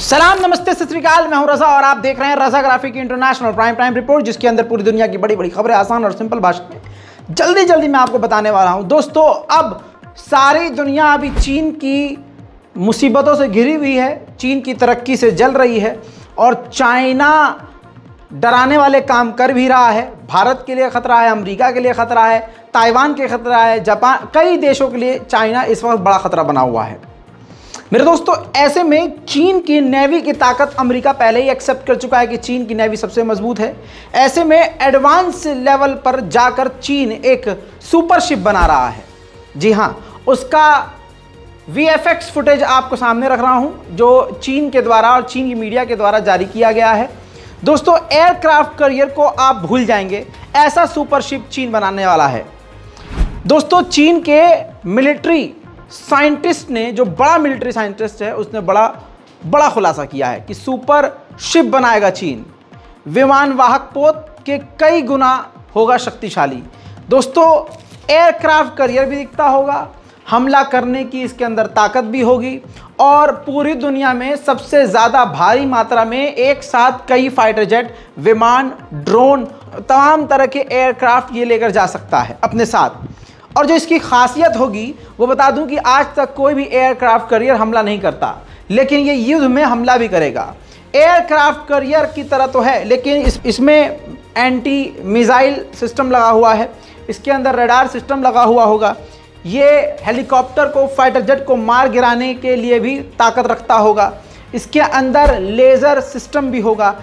सलाम, नमस्ते, सत मैं हूँ रजा और आप देख रहे हैं Raza graphic international prime time report जिसके अंदर पूरी दुनिया की बड़ी बड़ी खबरें आसान और सिंपल भाषा में। जल्दी जल्दी मैं आपको बताने वाला हूँ। दोस्तों, अब सारी दुनिया अभी चीन की मुसीबतों से घिरी हुई है, चीन की तरक्की से जल रही है और चाइना डराने वाले काम कर भी रहा है। भारत के लिए खतरा है, अमेरिका के लिए खतरा है, ताइवान के खतरा है, जापान, कई देशों के लिए चाइना इस वक्त बड़ा खतरा बना हुआ है। मेरे दोस्तों, ऐसे में चीन की नेवी की ताकत अमेरिका पहले ही एक्सेप्ट कर चुका है कि चीन की नेवी सबसे मज़बूत है। ऐसे में एडवांस लेवल पर जाकर चीन एक सुपरशिप बना रहा है। जी हाँ उसका वीएफएक्स फुटेज आपको सामने रख रहा हूँ, जो चीन के द्वारा और चीन की मीडिया के द्वारा जारी किया गया है। दोस्तों एयरक्राफ्ट करियर को आप भूल जाएँगे, ऐसा सुपरशिप चीन बनाने वाला है। दोस्तों, चीन के मिलिट्री साइंटिस्ट ने, जो बड़ा मिलिट्री साइंटिस्ट है, उसने बड़ा बड़ा खुलासा किया है कि सुपर शिप बनाएगा चीन। विमान वाहक पोत के कई गुना होगा शक्तिशाली। दोस्तों, एयरक्राफ्ट करियर भी दिखता होगा, हमला करने की इसके अंदर ताकत भी होगी, और पूरी दुनिया में सबसे ज़्यादा भारी मात्रा में एक साथ कई फाइटर जेट, विमान, ड्रोन, तमाम तरह के एयरक्राफ्ट ये लेकर जा सकता है, अपने साथ। और जो इसकी खासियत होगी, वो बता दूँ कि आज तक कोई भी एयरक्राफ्ट करियर हमला नहीं करता, लेकिन ये युद्ध में हमला भी करेगा। एयरक्राफ्ट करियर की तरह तो है, लेकिन इस, इसमें एंटी मिज़ाइल सिस्टम लगा हुआ है, इसके अंदर रडार सिस्टम लगा हुआ होगा। ये हेलीकॉप्टर को फाइटर जेट को मार गिराने के लिए भी ताकत रखता होगा। इसके अंदर लेज़र सिस्टम भी होगा।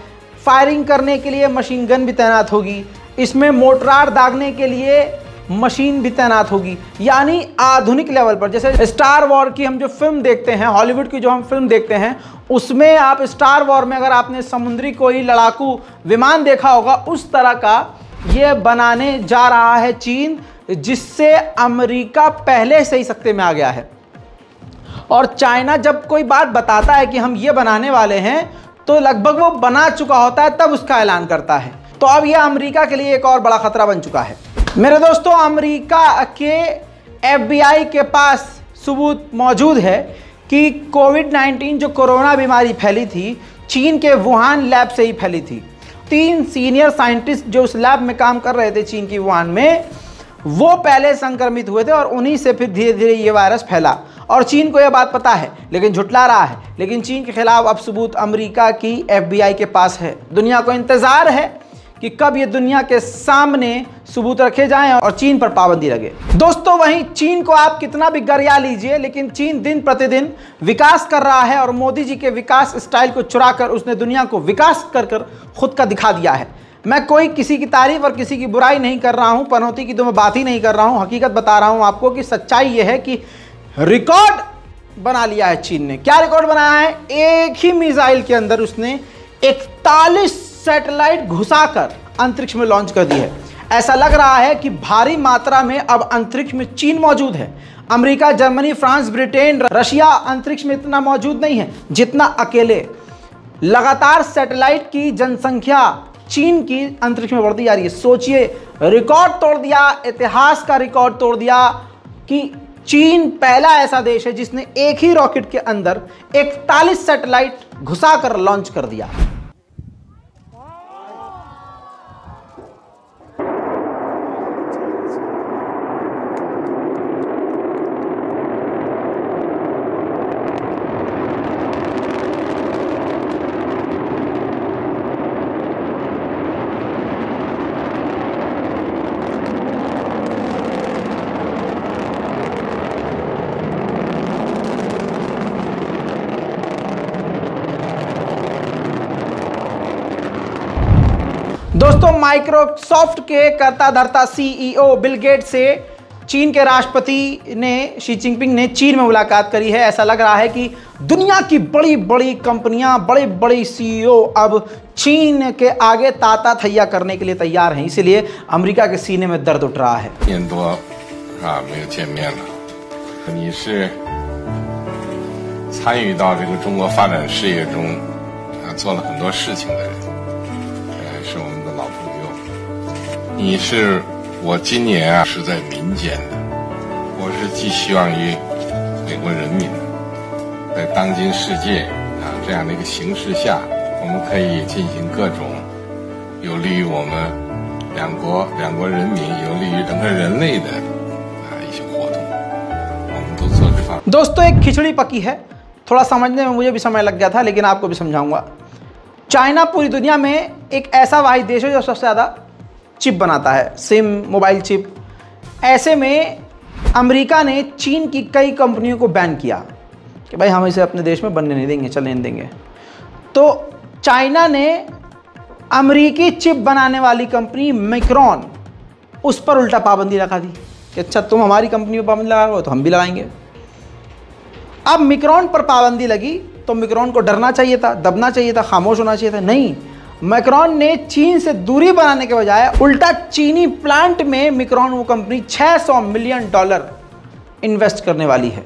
फायरिंग करने के लिए मशीन गन भी तैनात होगी। इसमें मोटरार दागने के लिए मशीन भी तैनात होगी। यानी आधुनिक लेवल पर, जैसे स्टार वॉर की हम जो फ़िल्म देखते हैं हॉलीवुड की जो हम फ़िल्म देखते हैं, उसमें आप स्टार वॉर में अगर आपने समुद्री कोई लड़ाकू विमान देखा होगा, उस तरह का ये बनाने जा रहा है चीन, जिससे अमेरिका पहले से ही सत्ते में आ गया है। और चाइना जब कोई बात बताता है कि हम ये बनाने वाले हैं तो लगभग वो बना चुका होता है, तब उसका ऐलान करता है। तो अब यह अमेरिका के लिए एक और बड़ा खतरा बन चुका है। मेरे दोस्तों, अमेरिका के एफबीआई के पास सबूत मौजूद है कि कोविड 19 जो कोरोना बीमारी फैली थी, चीन के वुहान लैब से ही फैली थी। तीन सीनियर साइंटिस्ट जो उस लैब में काम कर रहे थे, चीन की वुहान में, वो पहले संक्रमित हुए थे और उन्हीं से फिर धीरे धीरे ये वायरस फैला। और चीन को यह बात पता है, लेकिन झुटला रहा है। लेकिन चीन के खिलाफ अब सबूत अमेरिका की एफबीआई के पास है। दुनिया को इंतज़ार है। कि कब ये दुनिया के सामने सबूत रखे जाएँ और चीन पर पाबंदी लगे। दोस्तों, वहीं चीन को आप कितना भी गरिया लीजिए, लेकिन चीन दिन प्रतिदिन विकास कर रहा है और मोदी जी के विकास स्टाइल को चुराकर उसने दुनिया को विकास कर कर खुद का दिखा दिया है। मैं कोई किसी की तारीफ़ और किसी की बुराई नहीं कर रहा हूँ, पनौती की तो मैं बात ही नहीं कर रहा हूँ। हकीकत बता रहा हूँ आपको कि सच्चाई ये है कि रिकॉर्ड बना लिया है चीन ने। क्या रिकॉर्ड बनाया है? एक ही मिसाइल के अंदर उसने इकतालीस सैटेलाइट घुसाकर अंतरिक्ष में लॉन्च कर दी है। ऐसा लग रहा है कि भारी मात्रा में अब अंतरिक्ष में चीन मौजूद है। America, Germany, France, Britain, Russia अंतरिक्ष में इतना मौजूद नहीं है, जितना अकेले। लगातार सैटेलाइट की जनसंख्या चीन की अंतरिक्ष में बढ़ती जा रही है। सोचिए, रिकॉर्ड तोड़ दिया, इतिहास का रिकॉर्ड तोड़ दिया कि चीन पहला ऐसा देश है जिसने एक ही रॉकेट के अंदर इकतालीस सैटेलाइट घुसाकर लॉन्च कर दिया दोस्तों माइक्रोसॉफ्ट के करता धरता सीईओ बिल गेट से चीन के राष्ट्रपति ने शी जिनपिंग ने चीन में मुलाकात करी है। ऐसा लग रहा है कि दुनिया की बड़ी बड़ी कंपनियाँ बड़े बड़े सीईओ अब चीन के आगे ताता थैया करने के लिए तैयार हैं। इसीलिए अमेरिका के सीने में दर्द उठ रहा है। 年你是我今年啊是在民间的，我是寄希望于美国人民，在当今世界啊 啊这样的一个形势下，我们可以进行各种有利于我们两国两国人民、有利于整个人类的啊一些活动，我们都做这方。 दोस्तों एक खिचड़ी पकी है थोड़ा समझने में मुझे भी समय लग गया था लेकिन आपको भी समझाऊंगा चाइना पूरी दुनिया में एक ऐसा वाहिद देश है जो सबसे ज़्यादा चिप बनाता है, सिम, मोबाइल चिप। ऐसे में अमेरिका ने चीन की कई कंपनियों को बैन किया कि भाई हम इसे अपने देश में बनने नहीं देंगे, चलने नहीं देंगे। तो चाइना ने अमेरिकी चिप बनाने वाली कंपनी मिक्रॉन, उस पर उल्टा पाबंदी लगा दी कि अच्छा तुम हमारी कंपनी पर पाबंदी लगाओ तो हम भी लगाएँगे। अब मिक्रॉन पर पाबंदी लगी तो मिक्रॉन को डरना चाहिए था, दबना चाहिए था, खामोश होना चाहिए था। नहीं मैक्रॉन ने चीन से दूरी बनाने के बजाय उल्टा चीनी प्लांट में मिक्रॉन वो कंपनी 600 मिलियन डॉलर इन्वेस्ट करने वाली है।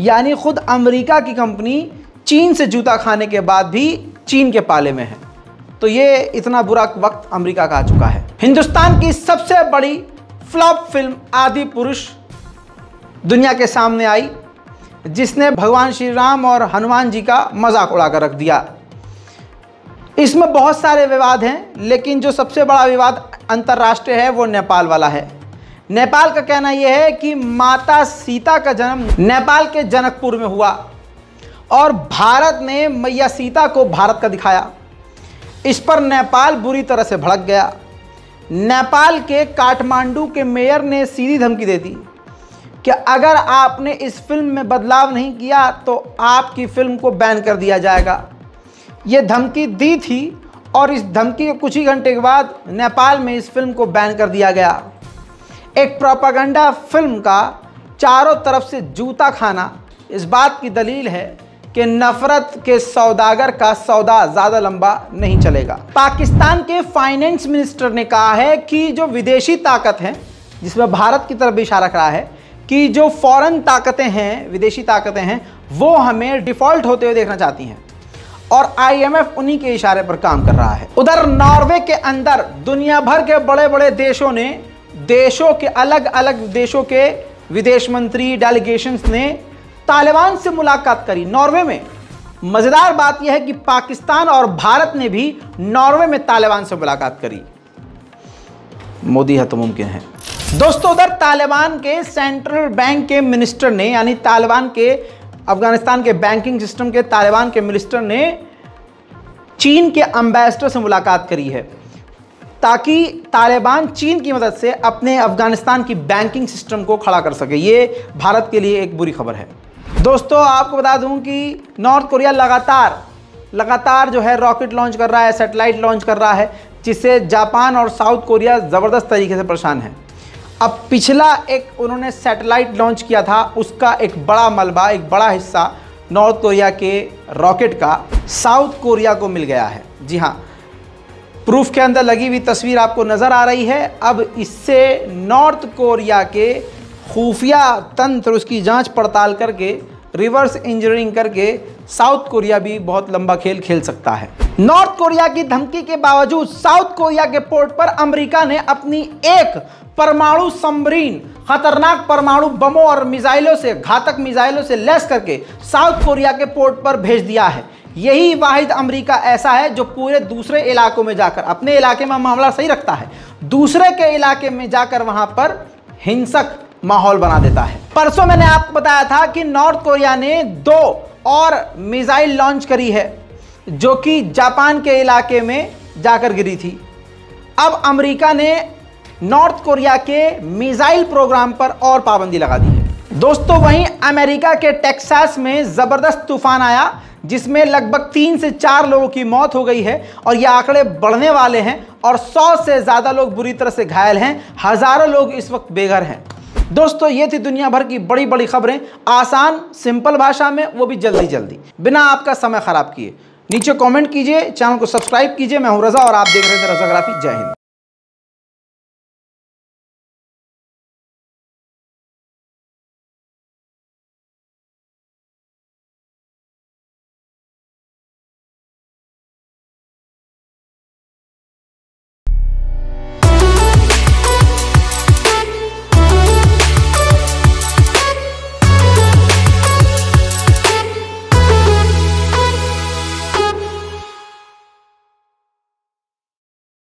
यानी खुद अमेरिका की कंपनी चीन से जूता खाने के बाद भी चीन के पाले में है। तो ये इतना बुरा वक्त अमेरिका का आ चुका है। हिंदुस्तान की सबसे बड़ी फ्लॉप फ़िल्म आदि पुरुष दुनिया के सामने आई, जिसने भगवान श्री राम और हनुमान जी का मज़ाक उड़ाकर रख दिया। इसमें बहुत सारे विवाद हैं, लेकिन जो सबसे बड़ा विवाद अंतर्राष्ट्रीय है, वो नेपाल वाला है। नेपाल का कहना यह है कि माता सीता का जन्म नेपाल के जनकपुर में हुआ और भारत ने मैया सीता को भारत का दिखाया। इस पर नेपाल बुरी तरह से भड़क गया। नेपाल के काठमांडू के मेयर ने सीधी धमकी दे दी कि अगर आपने इस फ़िल्म में बदलाव नहीं किया तो आपकी फ़िल्म को बैन कर दिया जाएगा। ये धमकी दी थी और इस धमकी के कुछ ही घंटे के बाद नेपाल में इस फ़िल्म को बैन कर दिया गया। एक प्रोपागंडा फ़िल्म का चारों तरफ़ से जूता खाना। इस बात की दलील है कि नफरत के सौदागर का सौदा ज़्यादा लंबा नहीं चलेगा। पाकिस्तान के फाइनेंस मिनिस्टर ने कहा है कि जो विदेशी ताकत हैं, जिसमें भारत की तरफ़ भी इशारा करा है, कि जो फॉरेन ताकतें हैं, विदेशी ताकतें हैं, वो हमें डिफ़ॉल्ट होते हुए देखना चाहती हैं। और आईएमएफ उन्हीं के इशारे पर काम कर रहा है। उधर नॉर्वे के अंदर दुनिया भर के बड़े बड़े देशों ने, देशों के अलग अलग देशों के विदेश मंत्री डेलीगेशन ने तालिबान से मुलाकात करी नॉर्वे में। मज़ेदार बात यह है कि पाकिस्तान और भारत ने भी नॉर्वे में तालिबान से मुलाकात करी। मोदी है तो मुमकिन है। दोस्तों, उधर तालिबान के सेंट्रल बैंक के मिनिस्टर ने, यानी तालिबान के अफ़गानिस्तान के बैंकिंग सिस्टम के तालिबान के मिनिस्टर ने चीन के अम्बेसडर से मुलाकात करी है, ताकि तालिबान चीन की मदद से अपने अफ़गानिस्तान की बैंकिंग सिस्टम को खड़ा कर सके। ये भारत के लिए एक बुरी खबर है। दोस्तों, आपको बता दूँ कि नॉर्थ कोरिया लगातार लगातार जो है रॉकेट लॉन्च कर रहा है, सेटेलाइट लॉन्च कर रहा है, जिससे जापान और साउथ कोरिया ज़बरदस्त तरीके से परेशान है। अब पिछला एक उन्होंने सैटेलाइट लॉन्च किया था, उसका एक बड़ा मलबा, एक बड़ा हिस्सा नॉर्थ कोरिया के रॉकेट का साउथ कोरिया को मिल गया है। जी हाँ प्रूफ के अंदर लगी हुई तस्वीर आपको नज़र आ रही है। अब इससे नॉर्थ कोरिया के खुफिया तंत्र, उसकी जाँच पड़ताल करके, रिवर्स इंजीनियरिंग करके साउथ कोरिया भी बहुत लंबा खेल खेल सकता है। नॉर्थ कोरिया की धमकी के बावजूद साउथ कोरिया के पोर्ट पर अमेरिका ने अपनी एक परमाणु समरीन, खतरनाक परमाणु बमों और मिसाइलों से, घातक मिसाइलों से लैस करके साउथ कोरिया के पोर्ट पर भेज दिया है। यही वाहिद अमेरिका ऐसा है जो पूरे दूसरे इलाकों में जाकर, अपने इलाके में मामला सही रखता है, दूसरे के इलाके में जाकर वहाँ पर हिंसक माहौल बना देता है। परसों मैंने आपको बताया था कि नॉर्थ कोरिया ने दो और मिसाइल लॉन्च करी है। जो कि जापान के इलाके में जाकर गिरी थी। अब अमेरिका ने नॉर्थ कोरिया के मिसाइल प्रोग्राम पर और पाबंदी लगा दी है। दोस्तों, वहीं अमेरिका के टेक्सास में ज़बरदस्त तूफ़ान आया, जिसमें लगभग तीन से चार लोगों की मौत हो गई है और ये आंकड़े बढ़ने वाले हैं और सौ से ज़्यादा लोग बुरी तरह से घायल हैं। हज़ारों लोग इस वक्त बेघर हैं। दोस्तों, ये थी दुनिया भर की बड़ी बड़ी खबरें। आसान, सिंपल भाषा में, वो भी जल्दी जल्दी बिना आपका समय ख़राब किए। नीचे कमेंट कीजिए चैनल को सब्सक्राइब कीजिए। मैं हूँ रज़ा और आप देख रहे थे रज़ाग्राफी। जय हिंद।